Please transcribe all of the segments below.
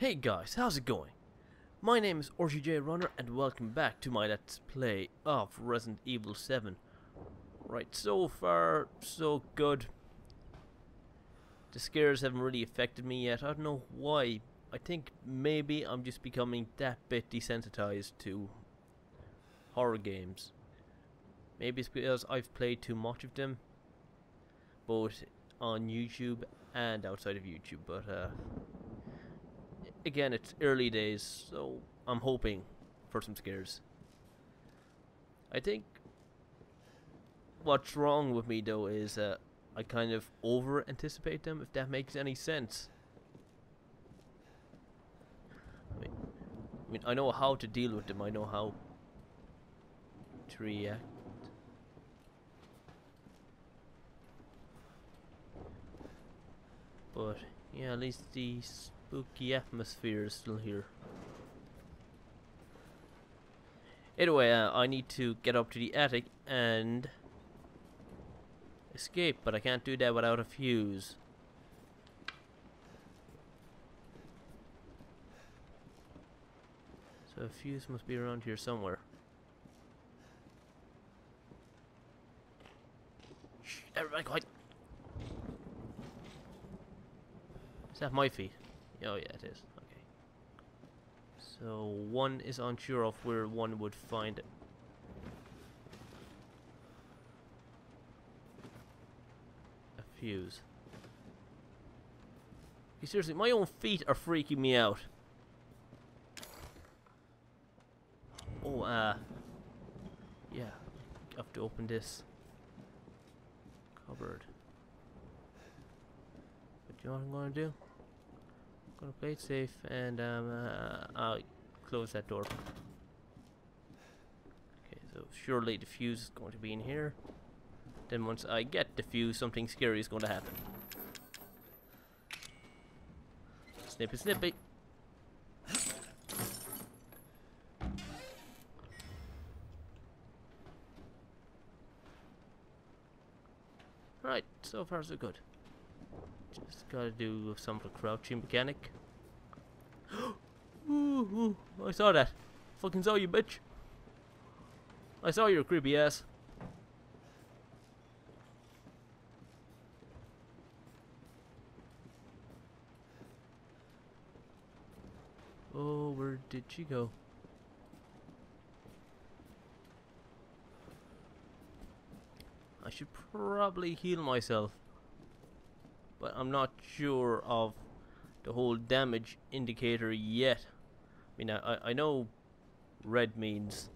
Hey guys, how's it going? My name is RGJ Runner and welcome back to my Let's Play of Resident Evil 7. Right, so far, so good. The scares haven't really affected me yet. I don't know why. I think maybe I'm just becoming that bit desensitized to horror games. Maybe it's because I've played too much of them, both on YouTube and outside of YouTube, but uh, again, it's early days, so I'm hoping for some scares. I think what's wrong with me though is uh, I kind of over anticipate them, if that makes any sense. I mean, I mean, I know how to deal with them. I know how to react. But yeah, at least the spooky atmosphere is still here. Anyway, uh, I need to get up to the attic and escape, but I can't do that without a fuse. So a fuse must be around here somewhere. Shh, everybody quiet. Is that my feet? Oh yeah, it is. Okay. So one is unsure of where one would find it. A fuse. Okay, seriously, my own feet are freaking me out. Oh, uh... Yeah, I have to open this cupboard. But you know what I'm gonna do? Gonna play it safe and um, uh, I'll close that door. Okay, so surely the fuse is going to be in here. Then once I get the fuse, something scary is going to happen. Snippy snippy. Right, so far so good. Just gotta do some of the crouching mechanic. ooh, ooh, I saw that. Fucking saw you, bitch. I saw your creepy ass. Oh, where did she go? I should probably heal myself but I'm not sure of the whole damage indicator yet. I mean, I, I know red means,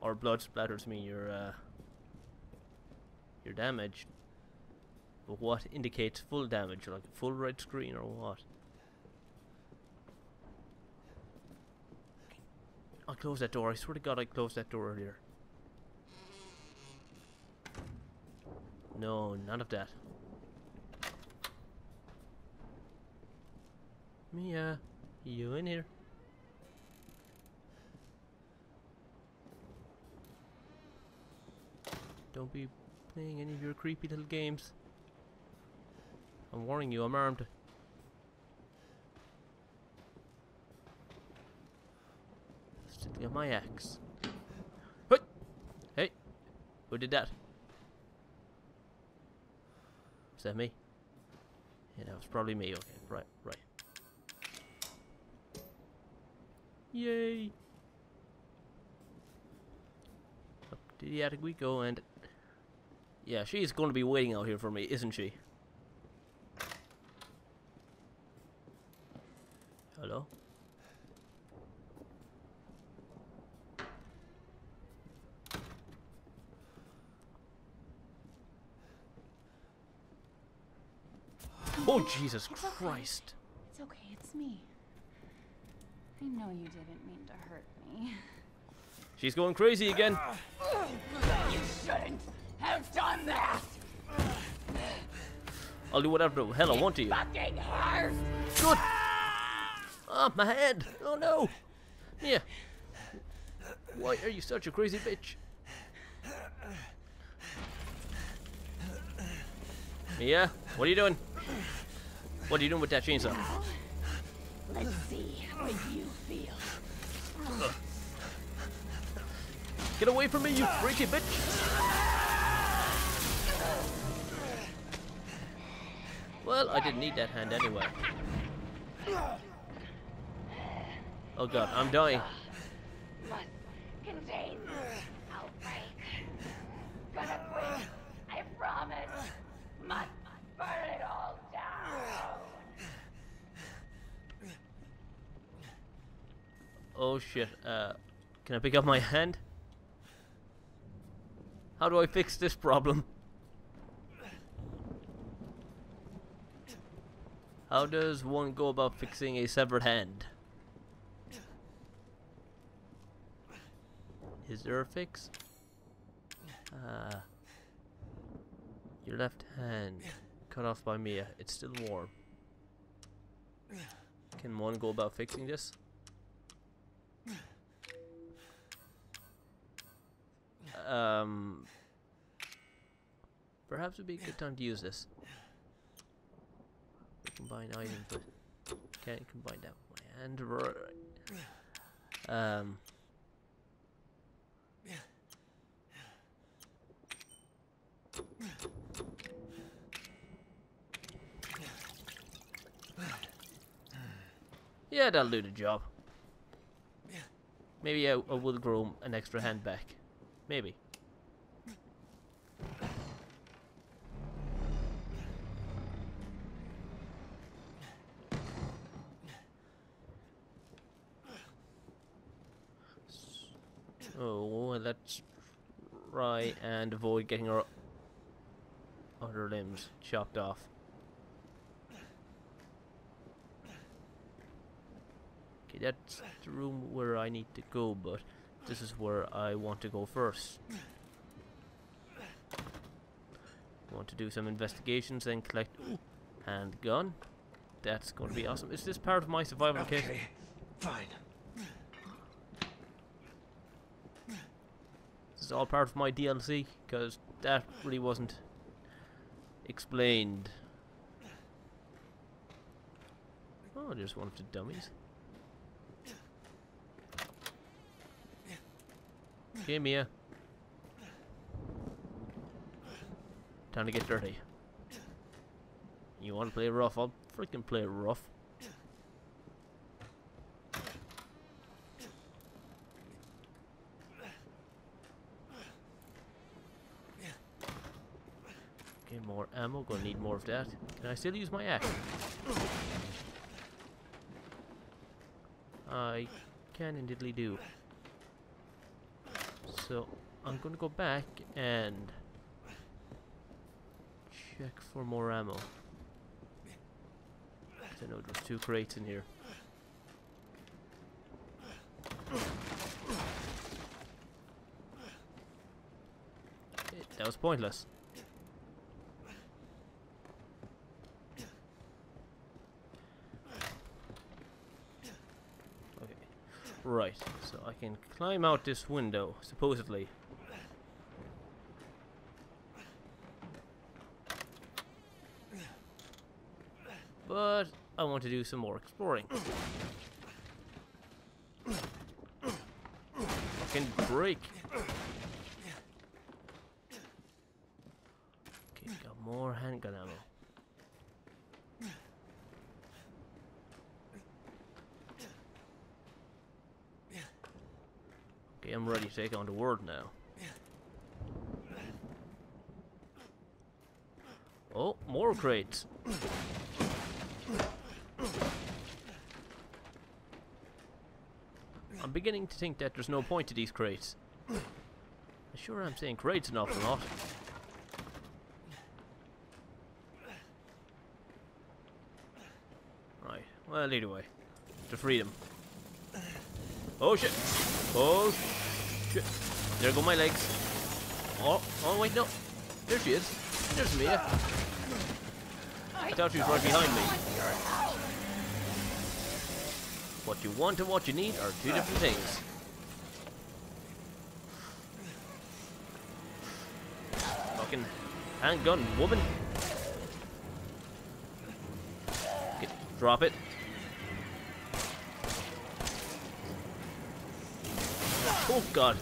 or blood splatters mean you're, uh, you're damaged. But what indicates full damage, like a full red screen or what? I closed that door, I swear to god I closed that door earlier. No, none of that. Mia, uh, you in here? Don't be playing any of your creepy little games. I'm warning you, I'm armed. Still got my axe. Hey! Hey! Who did that? Is that me? Yeah, that was probably me. Okay, right, right. Yay! Up to the attic we go, and... Yeah, she's going to be waiting out here for me, isn't she? Hello? Oh, Jesus It's Christ. Okay. It's okay, it's me. I know you didn't mean to hurt me. She's going crazy again. You shouldn't have done that! I'll do whatever the hell I want to you. Fucking hurt! Good. Ah, my head. Oh no. Yeah. Why are you such a crazy bitch? Yeah. what are you doing? What are you doing with that chainsaw? Let's see what you feel. Get away from me, you freaky bitch! Well, I didn't need that hand anyway. Oh god, I'm dying. Must contain outbreak. Gonna quit. I promise. Must burn it all down. Oh shit, uh, can I pick up my hand? How do I fix this problem? How does one go about fixing a severed hand? Is there a fix? Ah. Your left hand. Cut off by Mia. It's still warm. Can one go about fixing this? Um, perhaps would be a good time to use this. Combine item, but can't combine that with my hand. Right. Um. Yeah, that'll do the job. Maybe I, I will grow an extra hand back. Maybe. Oh, let's try and avoid getting our other limbs chopped off. Okay, that's the room where I need to go, but this is where I want to go first. Want to do some investigations and collect handgun. That's going to be awesome. Is this part of my survival kit? Okay, fine. This is all part of my DLC because that really wasn't explained. Oh, there's one of the dummies. Okay, Mia. Time to get dirty. You want to play rough? I'll freaking play rough. Okay, more ammo. Gonna need more of that. Can I still use my axe? I can indeedly do. So I'm gonna go back and check for more ammo. I know there's two crates in here. That was pointless. Right, so I can climb out this window, supposedly. But I want to do some more exploring. Fucking break. Okay, got more handgun ammo. I'm ready to take on the world now. Oh, more crates. I'm beginning to think that there's no point to these crates. I'm sure I'm saying crates an awful lot. Right, well, either way. To freedom. Oh shit! Oh shit! There go my legs. Oh, oh wait, no. There she is. There's Mia. I thought she was right behind me. What you want and what you need are two different things. Fucking handgun, woman. Okay, drop it. Oh god.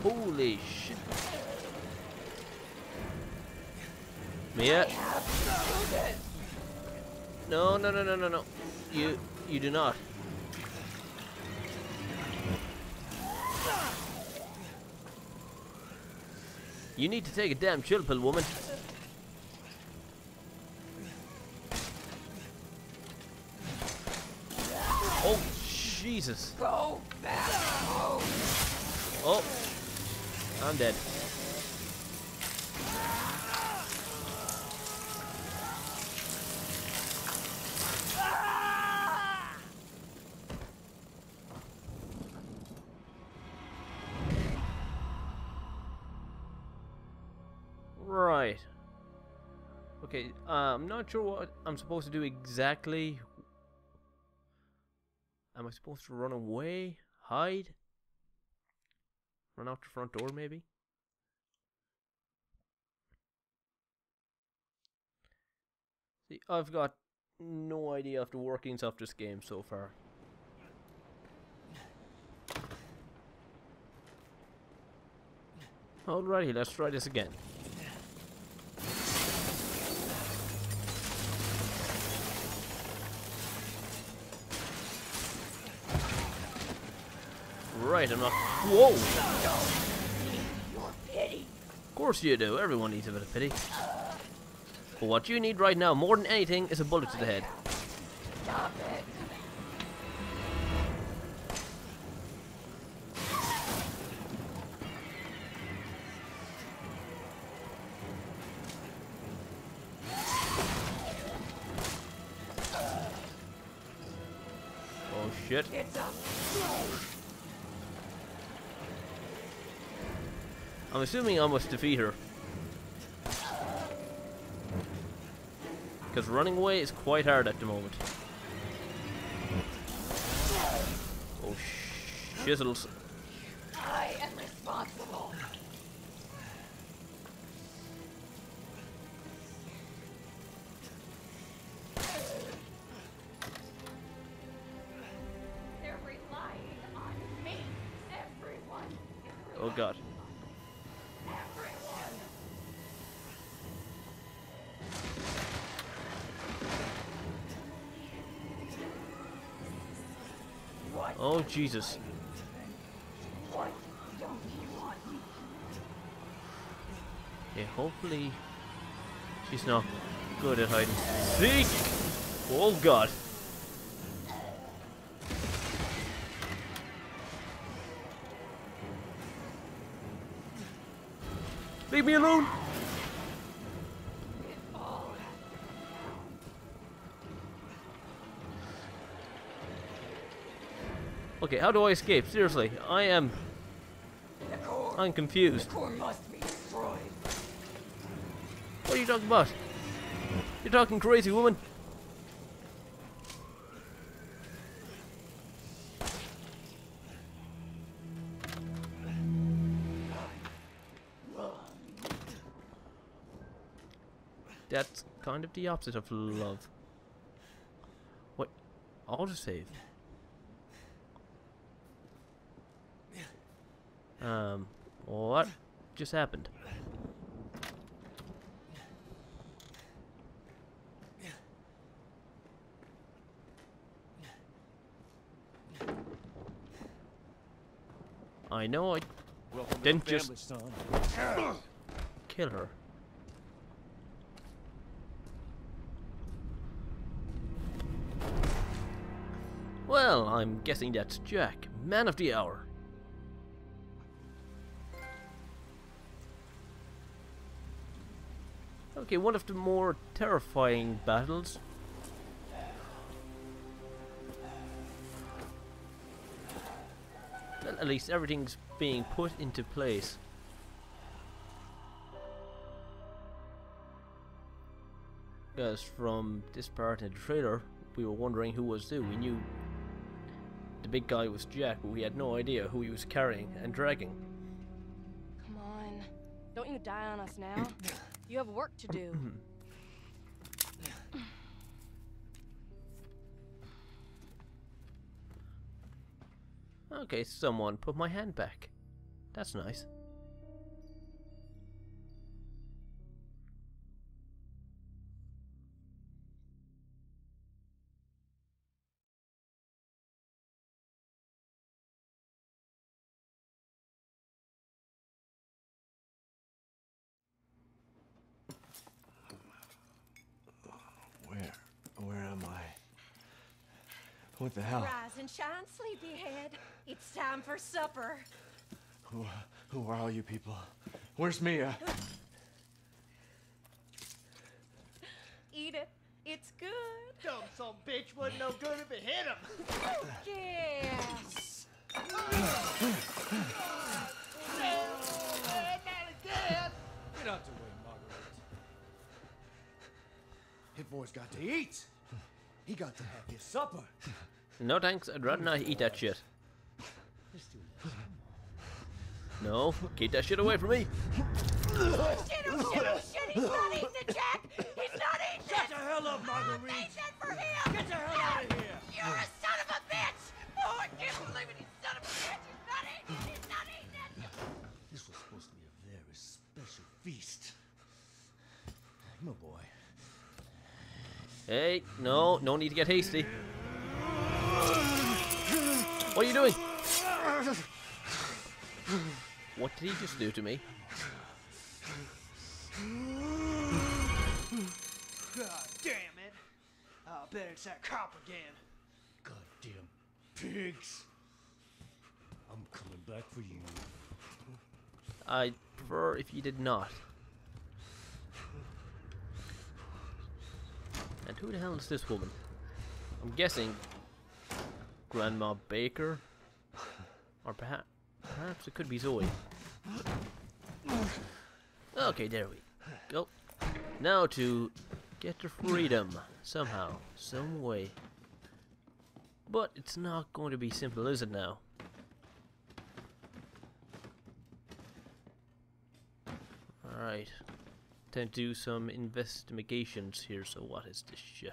Holy shit. Mia. No, no, no, no, no, no. You, you do not. You need to take a damn chill pill, woman. Jesus. Go back home. Oh, I'm dead. Right. Okay, uh, I'm not sure what I'm supposed to do exactly. Am I supposed to run away? Hide? Run out the front door, maybe? See, I've got no idea of the workings of this game so far. Alrighty, let's try this again. Right, I'm not. Whoa! Of course you do. Everyone needs a bit of pity. But what you need right now, more than anything, is a bullet to the head. I'm assuming I must defeat her. Because running away is quite hard at the moment. Oh shizzles. Jesus. Okay, hopefully she's not good at hiding. Seek! Oh god. Leave me alone! Okay, how do I escape? Seriously, I am. I'm confused. What are you talking about? You're talking crazy, woman. That's kind of the opposite of love. What? Autosave. Um, what just happened? I know I Welcome Didn't just- son. kill her. Well, I'm guessing that's Jack, man of the hour. Okay, one of the more terrifying battles. Well, at least everything's being put into place. Because from this part in the trailer, we were wondering who was who. We knew the big guy was Jack, but we had no idea who he was carrying and dragging. Come on. Don't you die on us now. You have work to do. Mm-hmm. okay, someone put my hand back. That's nice. What the hell? Rise and shine, sleepyhead. It's time for supper. Who, who are all you people? Where's Mia? Eat it. It's good. Dumb some bitch wasn't no good if it hit him. Yes. Get out the way, Marguerite. Hit boy's got to eat. He got to have his supper. No thanks, I'd rather not eat that shit. No, keep that shit away from me. Shit, oh shit, oh shit. He's not eating it, Jack. He's not eating Shut it. the hell up, Marguerite. Made that for him. Get the hell out of here. You're a son of a bitch. Oh, I can't believe it. He's son of a bitch. He's not eating it. He's not eating it. This was supposed to be a very special feast. My boy. Hey, no, no need to get hasty. What are you doing? What did he just do to me? God damn it. I'll bet it's that cop again. Goddamn pigs. I'm coming back for you. I'd prefer if you did not. And who the hell is this woman? I'm guessing Grandma Baker? Or perhaps perhaps it could be Zoe. Okay, there we go. Now to get to freedom somehow, some way. But it's not going to be simple, is it now? Alright. Time to do some investigations here, so what is this shit?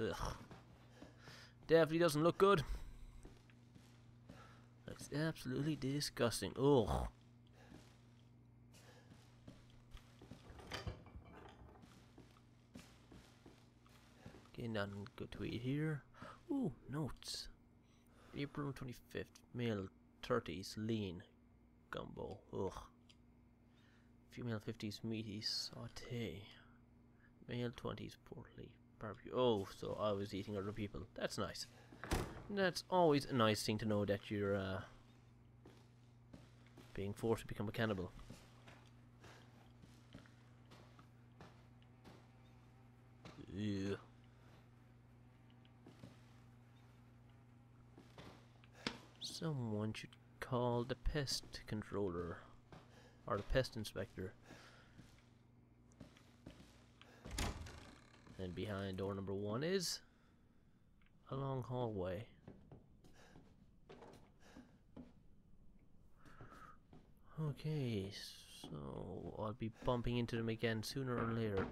Ugh. Definitely doesn't look good. Looks absolutely disgusting. Ugh. Okay, nothing good to eat here. Ooh, notes. April 25th, male 30s, lean, gumbo. Ugh. Female 50s, meaty saute. Male 20s, portly, barbecue. Oh, so I was eating other people. That's nice. That's always a nice thing to know that you're uh, being forced to become a cannibal. Ew. Someone should call the pest controller or the pest inspector. And behind door number one is a long hallway. Okay, so I'll be bumping into them again sooner or later.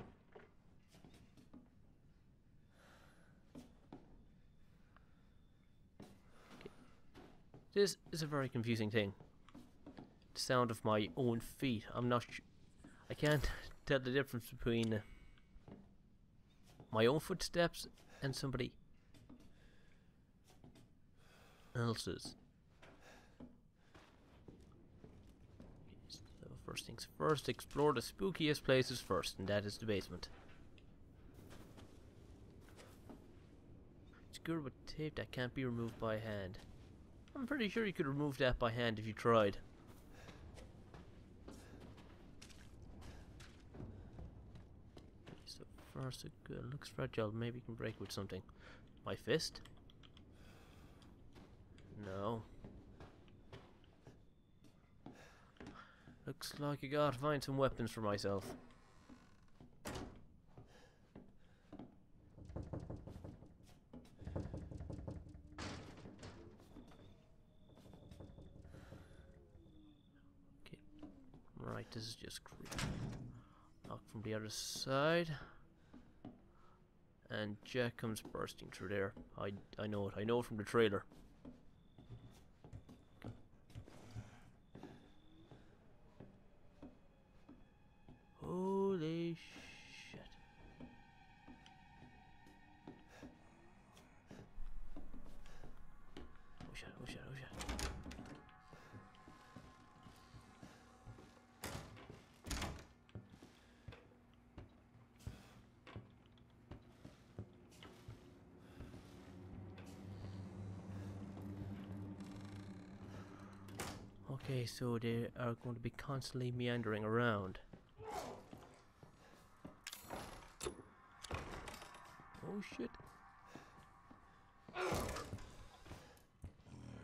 This is a very confusing thing. The sound of my own feet. I'm not. I can't tell the difference between my own footsteps and somebody else's. So first things first, explore the spookiest places first, and that is the basement. It's good with tape that can't be removed by hand. I'm pretty sure you could remove that by hand if you tried. Uh, looks fragile, maybe you can break with something. My fist? No. Looks like I gotta find some weapons for myself. Okay. Right, this is just creepy. Lock from the other side. And Jack comes bursting through there. I, I know it. I know it from the trailer. Okay, so they are going to be constantly meandering around. Oh shit. Thought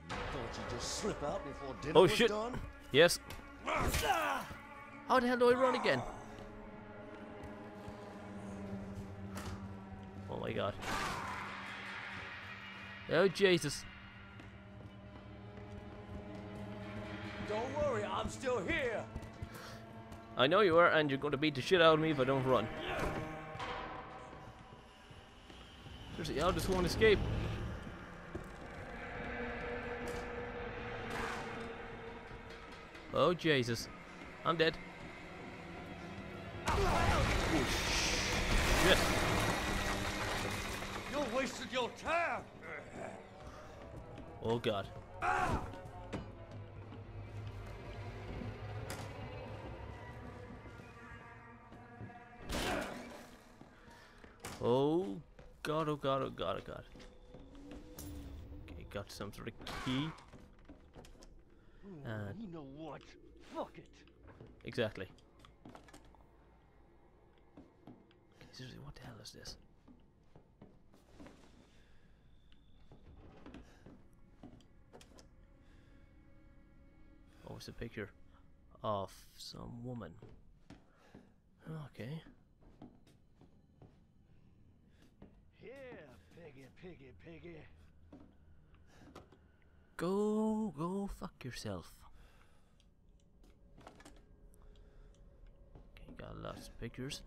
you'd just slip out before dinner Oh, shit. done? Yes. How the hell do I run again? Oh my god. Oh Jesus. Don't worry, I'm still here. I know you are, and you're going to beat the shit out of me if I don't run. Seriously, I just want to escape. Oh Jesus. I'm dead. Shit. You wasted your time. Oh god. Ah! Oh god, oh god, oh god, oh god. Okay, got some sort of key. And you know what? Fuck it. exactly. Okay, seriously, what the hell is this? Oh, it's a picture of some woman. Okay. Here, piggy, piggy. Go, go fuck yourself. Okay, got lots of pictures.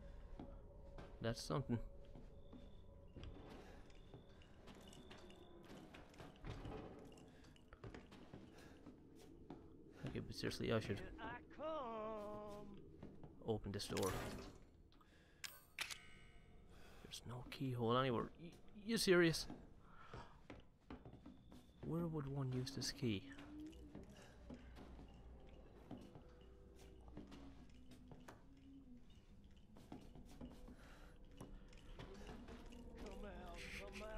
That's something. Okay, but seriously, I should Here I come. open this door. There's no keyhole anywhere. Y you serious? Where would one use this key?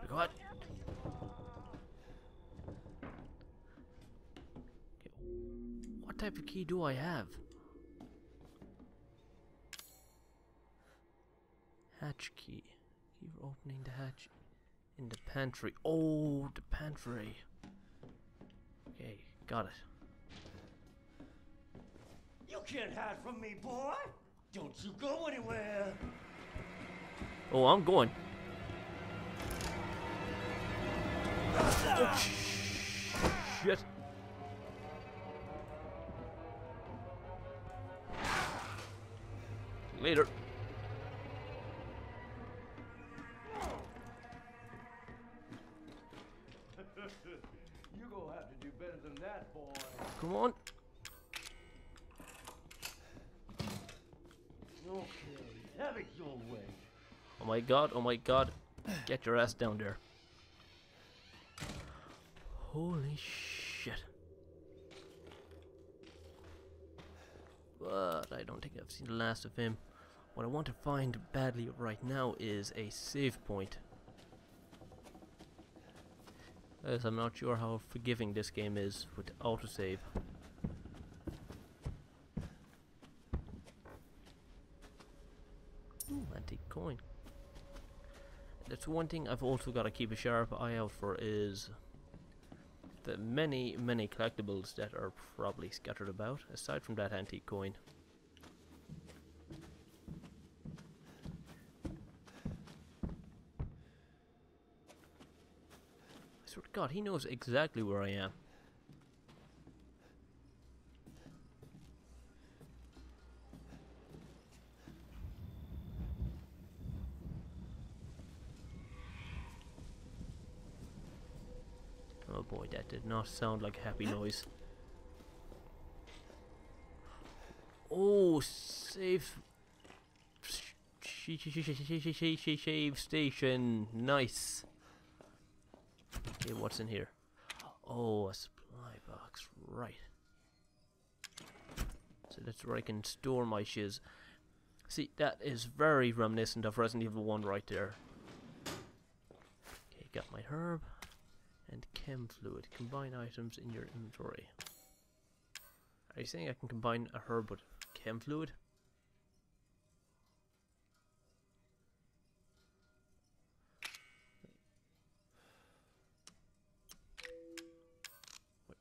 What? What type of key do I have? Hatch key. For opening the hatch in the pantry. Oh, the pantry. Okay, got it. You can't hide from me, boy. Don't you go anywhere. Oh, I'm going. Oh, shit. Later. God, oh my god. Get your ass down there. Holy shit. But I don't think I've seen the last of him. What I want to find badly right now is a save point. As I'm not sure how forgiving this game is with autosave. Ooh, antique coin. That's one thing I've also got to keep a sharp eye out for is the many, many collectibles that are probably scattered about, aside from that antique coin. I swear to God, he knows exactly where I am. boy, not sound like happy noise. Oh, save. Sh- sh- sh- sh- sh- sh- sh- sh- Shave station. Nice. Okay, what's in here? Oh, a supply box. Right. So that's where I can store my shiz. See, that is very reminiscent of Resident Evil 1 right there. Okay, got my herb and chem fluid. Combine items in your inventory. Are you saying I can combine a herb with chem fluid? Wait.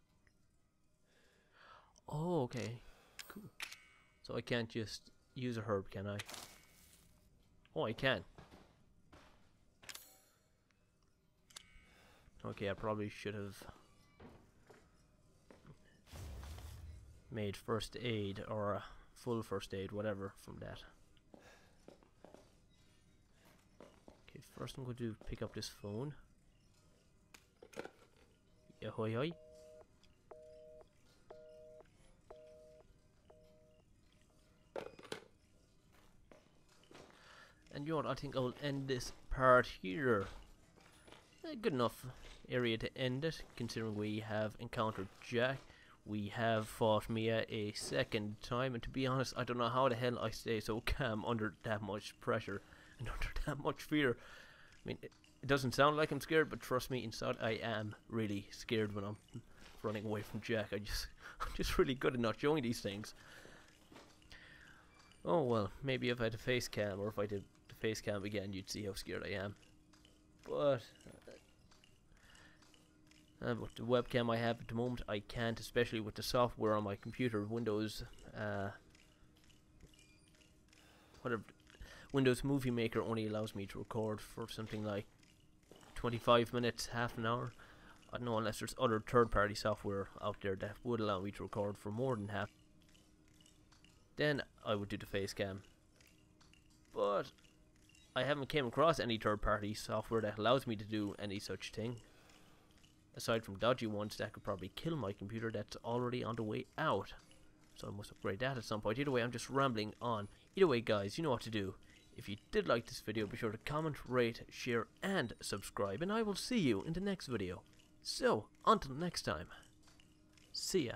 Oh, okay. Cool. So I can't just use a herb, can I? Oh, I can. Okay, I probably should have made first aid or full first aid, whatever, from that. Okay, first I'm going to pick up this phone. Yeah, hoi hoi. And you know what, I think I'll end this part here. A good enough area to end it, considering we have encountered Jack. We have fought Mia a second time, and to be honest, I don't know how the hell I stay so calm under that much pressure and under that much fear. I mean, it, doesn't sound like I'm scared, but trust me, inside I am really scared when I'm running away from Jack. I just, I'm just really good at not showing these things. Oh well, maybe if I had a face cam, or if I did the face cam again, you'd see how scared I am. But uh, with the webcam I have at the moment, I can't, especially with the software on my computer, Windows, uh, whatever, Windows Movie Maker only allows me to record for something like 25 minutes, half an hour. I don't know unless there's other third-party software out there that would allow me to record for more than half. Then I would do the face cam. But I haven't came across any third-party software that allows me to do any such thing. Aside from dodgy ones that could probably kill my computer that's already on the way out. So I must upgrade that at some point. Either way, I'm just rambling on. Either way, guys, you know what to do. If you did like this video, be sure to comment, rate, share, and subscribe. And I will see you in the next video. So, until next time, see ya.